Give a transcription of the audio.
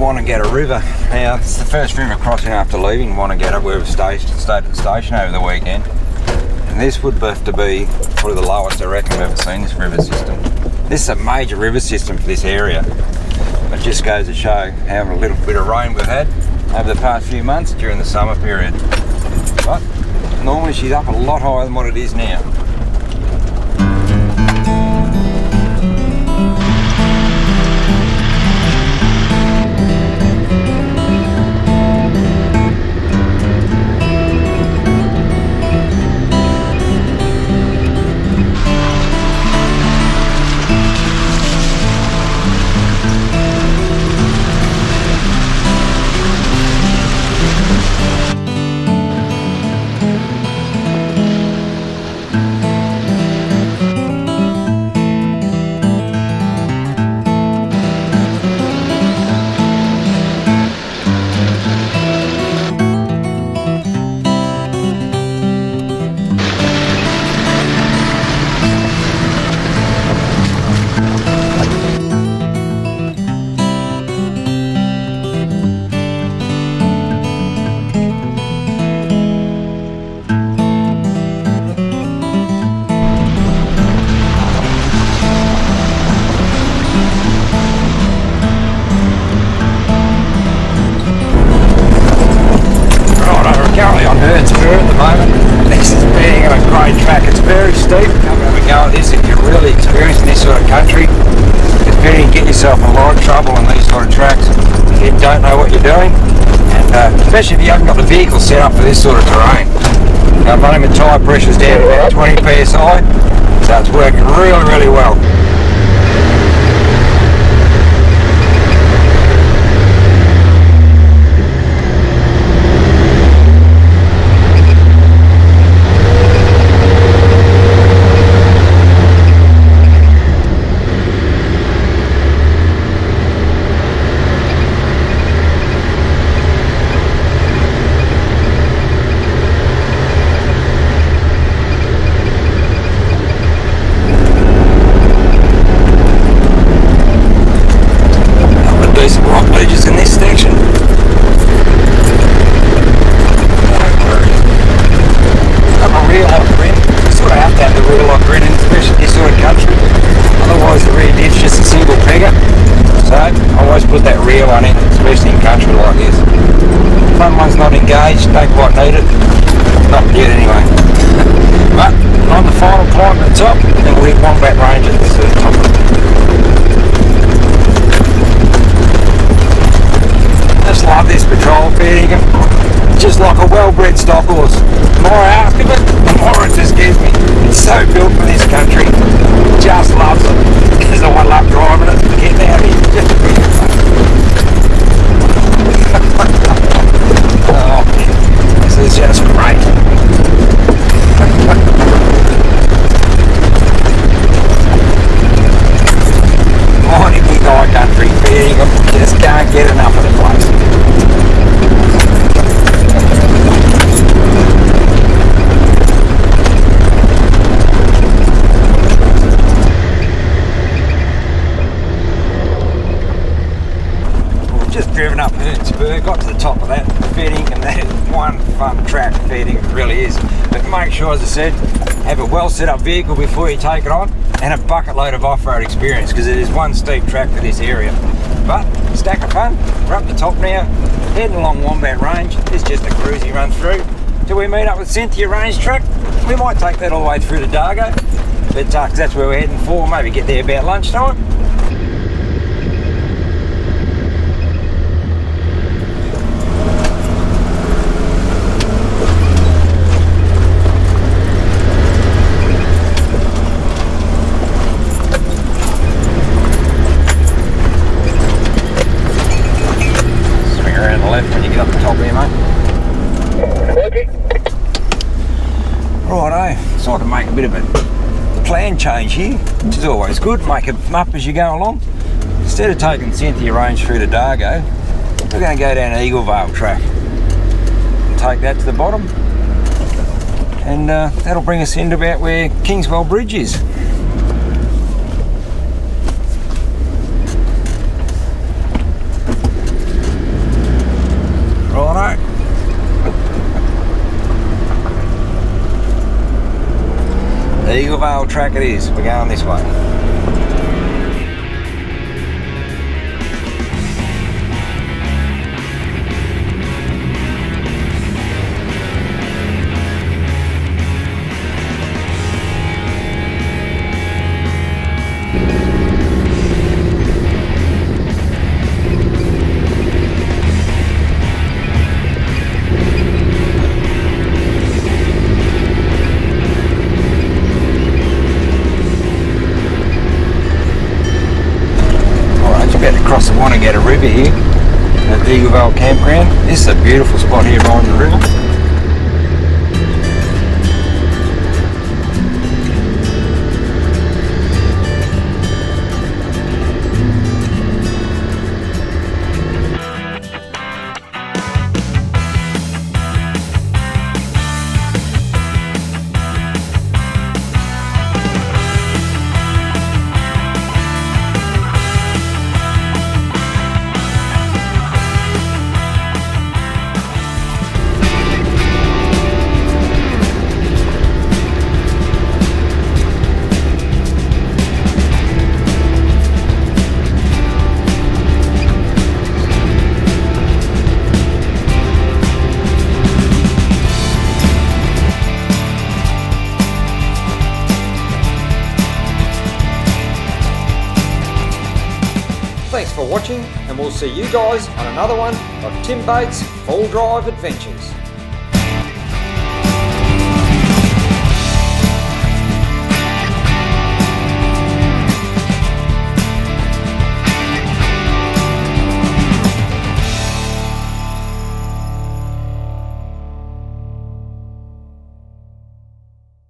Wonnangatta River. Now, it's the first river crossing after leaving Wonnangatta. We were stayed, stayed at the station over the weekend. And this would have to be probably the lowest I reckon we've ever seen this river system. This is a major river system for this area. It just goes to show how a little bit of rain we've had over the past few months during the summer period. But normally she's up a lot higher than what it is now. Country. It's better to get yourself in a lot of trouble on these sort of tracks if you don't know what you're doing. And uh, especially if you haven't got the vehicle set up for this sort of terrain. Now, my tyre pressure's down about 20 psi, so it's working really, really well. Real lock grin. You sort of have to have the real lock grin, especially in this sort of country. Otherwise the rear diff's just a single pegger. So I always put that rear one in, especially in country like this. Front one's not engaged, don't quite need it. Not yet anyway. but on the final climb to the top, then we'll hit Wombat Range at the top of just love this patrol feeding. Just like a well-bred stock horse. More I just driven up Hern Spur, got to the top of that feeding, and that is one fun track feeding, it really is. But make sure, as I said, have a well set up vehicle before you take it on, and a bucket load of off-road experience, because it is one steep track for this area. But, stack of fun, we're up the top now, heading along Wombat Range, it's just a cruisy run through. Till we meet up with Cynthia Range Track, we might take that all the way through to Dargo, but uh, that's where we're heading for, maybe get there about lunchtime. Swing around the left when you get up the top here, mate. Righto, sort of make a bit of a plan change here, which is always good. Make a map as you go along. Instead of taking Cynthia Range through to Dargo, we're going to go down Eagle Vale track. Take that to the bottom, and uh, that'll bring us into about where Kingswell Bridge is. Eagle Vale track it is. We're going this way. The Wonnangatta River here at the Eagle Vale Campground. This is a beautiful spot here on the river. Thanks for watching and we'll see you guys on another one of Tim Bates Full Drive Adventures.